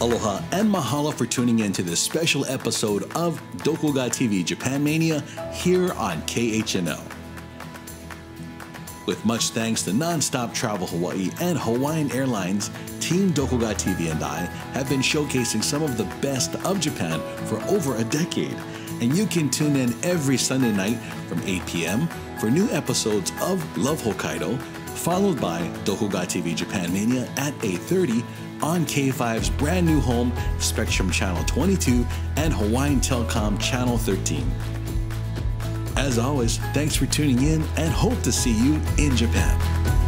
Aloha and mahalo for tuning in to this special episode of Doko Ga TV Japan Mania here on KHNL. With much thanks to Nonstop Travel Hawaii and Hawaiian Airlines, Team Doko Ga TV and I have been showcasing some of the best of Japan for over a decade. And you can tune in every Sunday night from 8 p.m. for new episodes of Love Hokkaido, followed by Doko Ga TV Japan Mania at 8.30 on K5's brand new home, Spectrum Channel 22 and Hawaiian Telcom Channel 13. As always, thanks for tuning in and hope to see you in Japan.